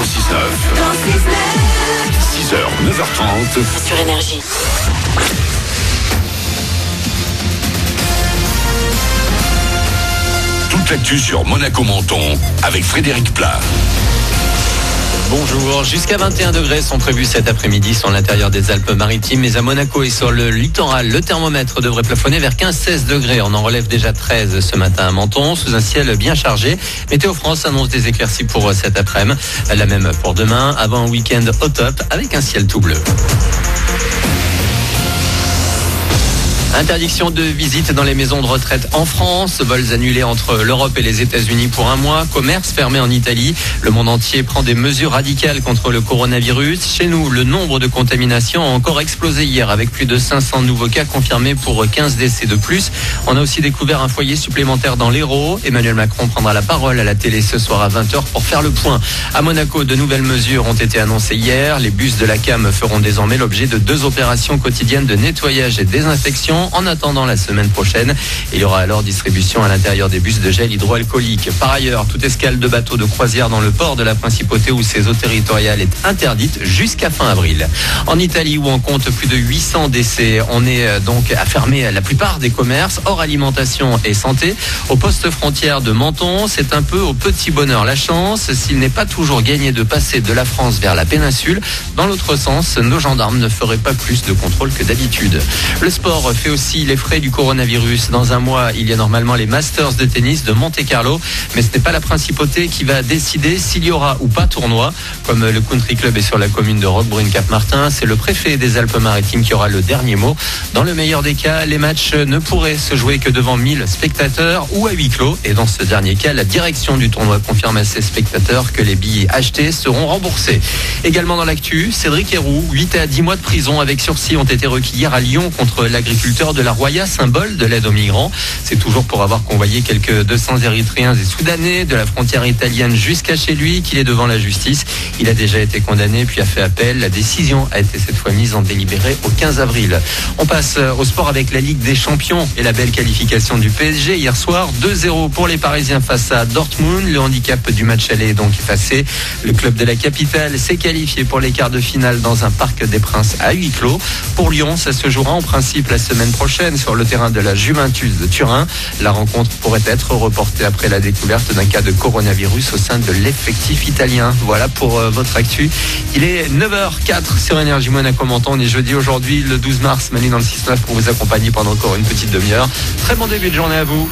dans le 6-9. 6h, 9h30. Sur Énergie. Toute l'actu sur Monaco Menton avec Frédéric Plat. Bonjour, jusqu'à 21 degrés sont prévus cet après-midi sur l'intérieur des Alpes-Maritimes, mais à Monaco et sur le littoral, le thermomètre devrait plafonner vers 15-16 degrés. On en relève déjà 13 ce matin à Menton, sous un ciel bien chargé. Météo France annonce des éclaircies pour cet après-midi, la même pour demain, avant un week-end au top avec un ciel tout bleu. Interdiction de visite dans les maisons de retraite en France, vols annulés entre l'Europe et les États-Unis pour un mois, commerce fermé en Italie. Le monde entier prend des mesures radicales contre le coronavirus. Chez nous, le nombre de contaminations a encore explosé hier avec plus de 500 nouveaux cas confirmés pour 15 décès de plus. On a aussi découvert un foyer supplémentaire dans l'Hérault. Emmanuel Macron prendra la parole à la télé ce soir à 20h pour faire le point. À Monaco, de nouvelles mesures ont été annoncées hier. Les bus de la CAM feront désormais l'objet de deux opérations quotidiennes de nettoyage et désinfection en attendant la semaine prochaine. Il y aura alors distribution à l'intérieur des bus de gel hydroalcoolique. Par ailleurs, toute escale de bateaux de croisière dans le port de la Principauté ou ses eaux territoriales est interdite jusqu'à fin avril. En Italie, où on compte plus de 800 décès, on est euh, donc à fermer la plupart des commerces hors alimentation et santé. Au poste frontière de Menton, c'est un peu au petit bonheur la chance. S'il n'est pas toujours gagné de passer de la France vers la péninsule, dans l'autre sens, nos gendarmes ne feraient pas plus de contrôle que d'habitude. Le sport aussi les frais du coronavirus. Dans un mois, il y a normalement les Masters de tennis de Monte Carlo, mais ce n'est pas la principauté qui va décider s'il y aura ou pas tournoi. Comme le Country Club est sur la commune de Roquebrune-Cap-Martin, c'est le préfet des Alpes-Maritimes qui aura le dernier mot. Dans le meilleur des cas, les matchs ne pourraient se jouer que devant 1000 spectateurs ou à huis clos. Et dans ce dernier cas, la direction du tournoi confirme à ses spectateurs que les billets achetés seront remboursés. Également dans l'actu, Cédric Héroux, 8 à 10 mois de prison avec sursis ont été requis hier à Lyon contre l'agriculteur de la Roya, symbole de l'aide aux migrants. C'est toujours pour avoir convoyé quelques 200 Érythréens et Soudanais de la frontière italienne jusqu'à chez lui qu'il est devant la justice. Il a déjà été condamné puis a fait appel. La décision a été cette fois mise en délibéré au 15 avril. On passe au sport avec la Ligue des Champions et la belle qualification du PSG hier soir. 2-0 pour les Parisiens face à Dortmund. Le handicap du match aller est donc effacé. Le club de la capitale s'est qualifié pour les quarts de finale dans un parc des Princes à huis clos. Pour Lyon, ça se jouera en principe la prochaine sur le terrain de la Juventus de Turin. La rencontre pourrait être reportée après la découverte d'un cas de coronavirus au sein de l'effectif italien. Voilà pour euh, votre actu. Il est 9h04 sur Énergie Monaco Menton. On est jeudi aujourd'hui, le 12 mars. Manu dans le 6-9 pour vous accompagner pendant encore une petite demi-heure. Très bon début de journée à vous.